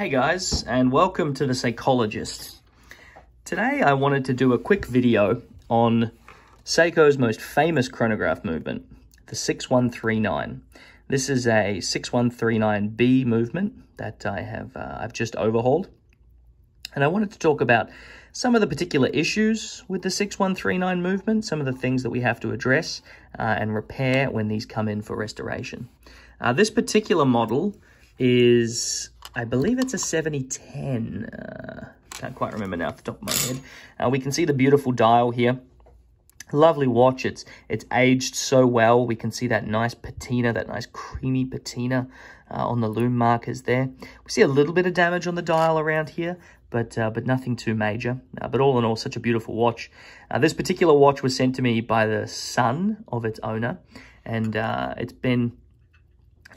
Hey guys, and welcome to The Seikologist. Today I wanted to do a quick video on Seiko's most famous chronograph movement, the 6139. This is a 6139B movement that I have uh, I've just overhauled. And I wanted to talk about some of the particular issues with the 6139 movement, some of the things that we have to address uh, and repair when these come in for restoration. Uh, this particular model is, I believe it's a 7010. Uh, can't quite remember now off the top of my head. Uh, we can see the beautiful dial here. Lovely watch. It's it's aged so well. We can see that nice patina, that nice creamy patina uh, on the lume markers there. We see a little bit of damage on the dial around here, but uh, but nothing too major. Uh, but all in all, such a beautiful watch. Uh, this particular watch was sent to me by the son of its owner, and uh, it's been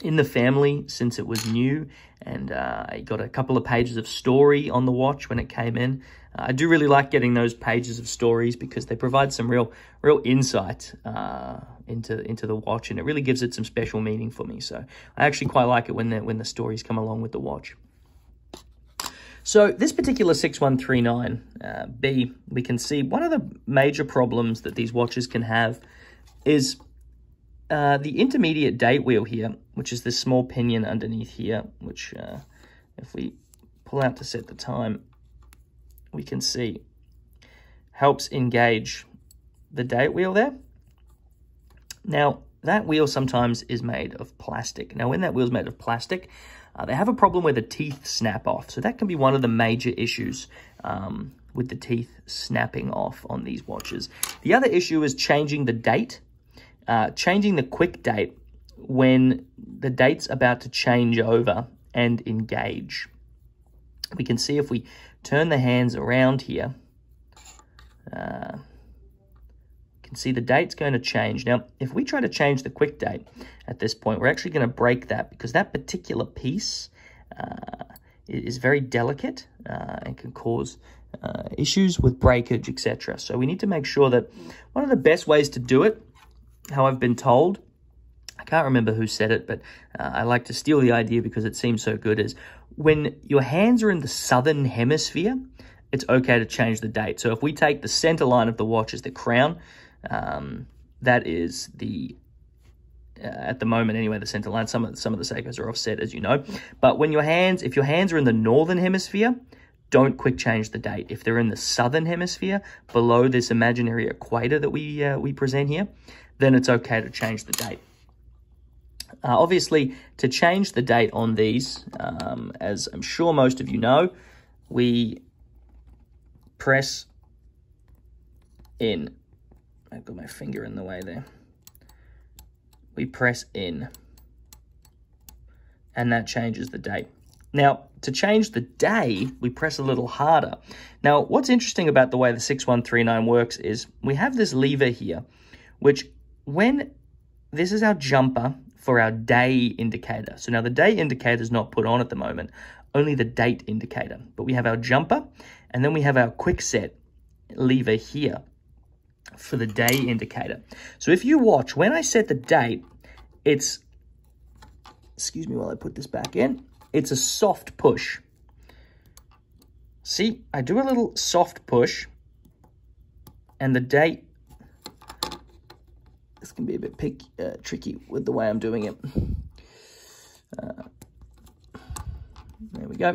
in the family since it was new and uh, I got a couple of pages of story on the watch when it came in. Uh, I do really like getting those pages of stories because they provide some real real insight uh, into into the watch and it really gives it some special meaning for me. So I actually quite like it when the, when the stories come along with the watch. So this particular 6139B, uh, we can see one of the major problems that these watches can have is uh, the intermediate date wheel here, which is this small pinion underneath here, which uh, if we pull out to set the time, we can see helps engage the date wheel there. Now, that wheel sometimes is made of plastic. Now, when that wheel is made of plastic, uh, they have a problem where the teeth snap off. So that can be one of the major issues um, with the teeth snapping off on these watches. The other issue is changing the date uh, changing the quick date when the date's about to change over and engage. We can see if we turn the hands around here, uh, can see the date's going to change. Now, if we try to change the quick date at this point, we're actually going to break that because that particular piece uh, is very delicate uh, and can cause uh, issues with breakage, etc. So we need to make sure that one of the best ways to do it how I've been told, I can't remember who said it, but uh, I like to steal the idea because it seems so good, is when your hands are in the southern hemisphere, it's okay to change the date. So if we take the center line of the watch as the crown, um, that is the uh, at the moment anyway, the center line. Some of some of the Seikos are offset, as you know. But when your hands, if your hands are in the northern hemisphere, don't quick change the date. If they're in the southern hemisphere, below this imaginary equator that we uh, we present here, then it's okay to change the date. Uh, obviously, to change the date on these, um, as I'm sure most of you know, we press in. I've got my finger in the way there. We press in, and that changes the date. Now, to change the day, we press a little harder. Now, what's interesting about the way the 6139 works is we have this lever here, which when this is our jumper for our day indicator. So now the day indicator is not put on at the moment, only the date indicator. But we have our jumper and then we have our quick set lever here for the day indicator. So if you watch, when I set the date, it's, excuse me while I put this back in, it's a soft push. See, I do a little soft push and the date this can be a bit pick, uh, tricky with the way I'm doing it. Uh, there we go.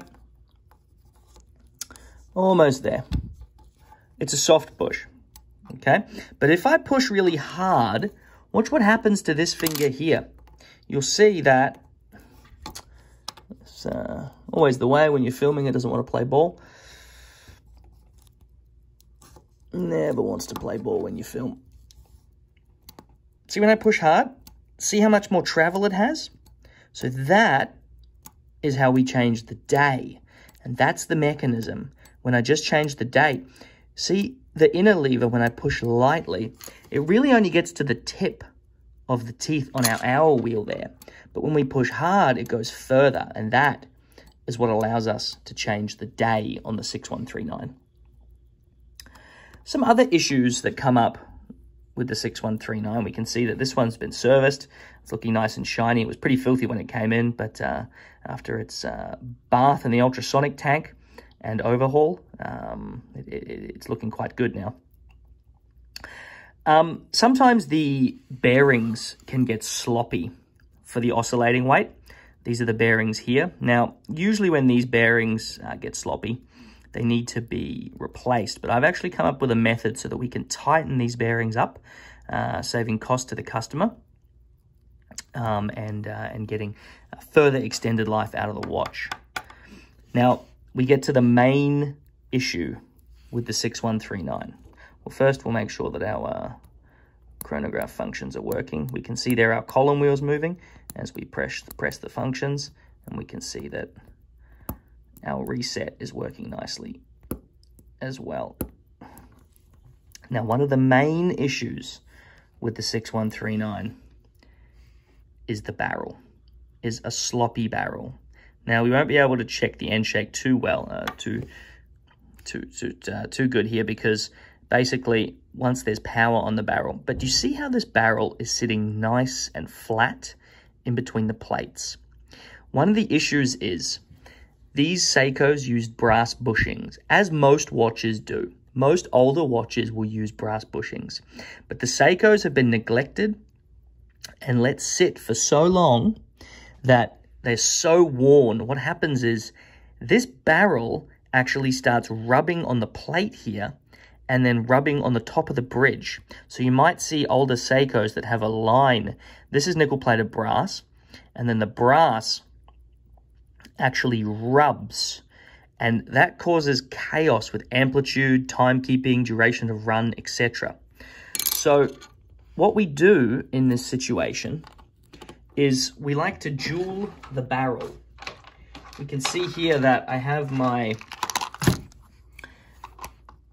Almost there. It's a soft push, okay? But if I push really hard, watch what happens to this finger here. You'll see that it's uh, always the way when you're filming, it doesn't want to play ball. Never wants to play ball when you film. See when I push hard? See how much more travel it has? So that is how we change the day. And that's the mechanism. When I just change the date, see the inner lever when I push lightly, it really only gets to the tip of the teeth on our hour wheel there. But when we push hard, it goes further. And that is what allows us to change the day on the 6139. Some other issues that come up with the 6139. We can see that this one's been serviced. It's looking nice and shiny. It was pretty filthy when it came in, but uh, after its uh, bath in the ultrasonic tank and overhaul, um, it, it, it's looking quite good now. Um, sometimes the bearings can get sloppy for the oscillating weight. These are the bearings here. Now, usually when these bearings uh, get sloppy, they need to be replaced. But I've actually come up with a method so that we can tighten these bearings up, uh, saving cost to the customer um, and, uh, and getting further extended life out of the watch. Now, we get to the main issue with the 6139. Well, first we'll make sure that our uh, chronograph functions are working. We can see there our column wheels moving as we press, press the functions, and we can see that our reset is working nicely as well. Now, one of the main issues with the 6139 is the barrel, is a sloppy barrel. Now, we won't be able to check the end shake too well, uh, too, too, too, uh, too good here because basically once there's power on the barrel. But do you see how this barrel is sitting nice and flat in between the plates? One of the issues is these Seikos used brass bushings, as most watches do. Most older watches will use brass bushings. But the Seikos have been neglected and let sit for so long that they're so worn. What happens is this barrel actually starts rubbing on the plate here and then rubbing on the top of the bridge. So you might see older Seikos that have a line. This is nickel-plated brass, and then the brass actually rubs, and that causes chaos with amplitude, timekeeping, duration of run, etc. So what we do in this situation is we like to jewel the barrel. We can see here that I have my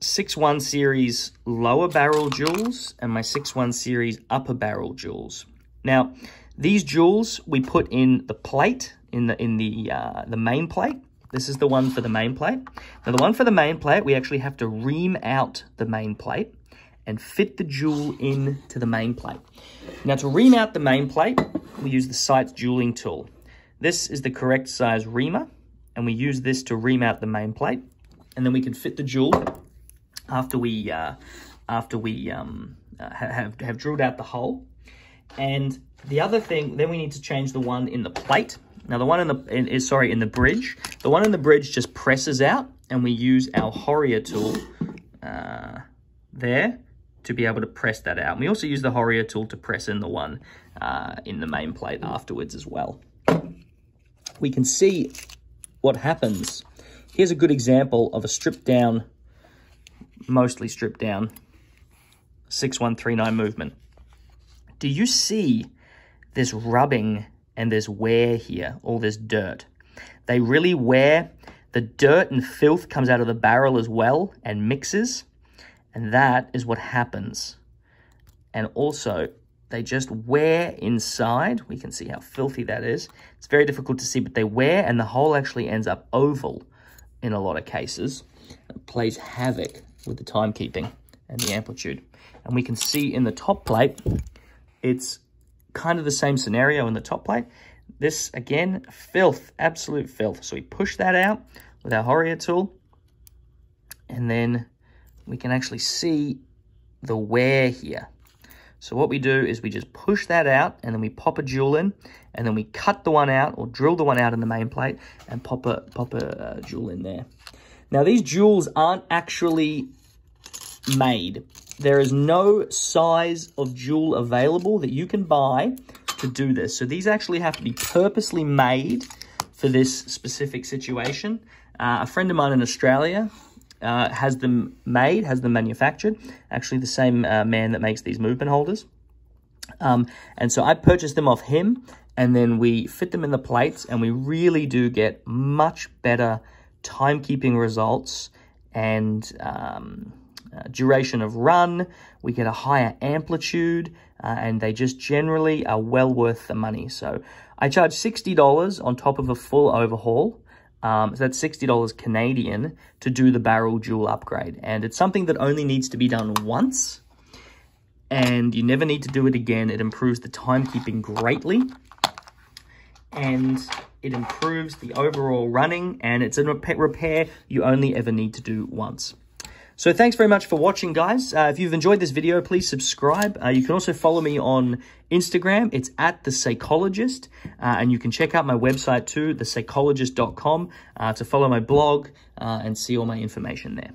6.1 series lower barrel jewels and my 6.1 series upper barrel jewels. Now, these jewels we put in the plate, in the in the uh, the main plate. This is the one for the main plate. Now, the one for the main plate, we actually have to ream out the main plate and fit the jewel in to the main plate. Now, to ream out the main plate, we use the Seitz jeweling tool. This is the correct size reamer, and we use this to ream out the main plate. And then we can fit the jewel after we uh, after we um, uh, have have drilled out the hole. And the other thing, then we need to change the one in the plate. Now the one in the sorry in the bridge. The one in the bridge just presses out, and we use our Horia tool uh, there to be able to press that out. And we also use the Horia tool to press in the one uh, in the main plate afterwards as well. We can see what happens. Here's a good example of a stripped down mostly stripped down 6139 movement. Do you see this rubbing and there's wear here, all this dirt? They really wear, the dirt and filth comes out of the barrel as well and mixes, and that is what happens. And also, they just wear inside. We can see how filthy that is. It's very difficult to see, but they wear, and the hole actually ends up oval in a lot of cases. It plays havoc with the timekeeping and the amplitude. And we can see in the top plate, it's kind of the same scenario in the top plate. This, again, filth, absolute filth. So we push that out with our Horia tool, and then we can actually see the wear here. So what we do is we just push that out, and then we pop a jewel in, and then we cut the one out, or drill the one out in the main plate, and pop a, pop a uh, jewel in there. Now, these jewels aren't actually made. There is no size of jewel available that you can buy to do this. So these actually have to be purposely made for this specific situation. Uh, a friend of mine in Australia uh, has them made, has them manufactured. Actually, the same uh, man that makes these movement holders. Um, and so I purchased them off him, and then we fit them in the plates, and we really do get much better timekeeping results and um, uh, duration of run. We get a higher amplitude, uh, and they just generally are well worth the money. So I charge $60 on top of a full overhaul. Um, so that's $60 Canadian to do the barrel jewel upgrade. And it's something that only needs to be done once. and you never need to do it again. It improves the timekeeping greatly and it improves the overall running and it's a repair you only ever need to do once. So thanks very much for watching, guys. Uh, if you've enjoyed this video, please subscribe. Uh, you can also follow me on Instagram. It's at The Seikologist. Uh, and you can check out my website too, theseikologist.com, uh, to follow my blog uh, and see all my information there.